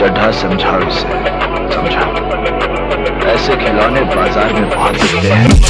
चढ़ा समझाओ इसे। समझाओ ऐसे खिलौने बाज़ार में बहुत बिकते हैं।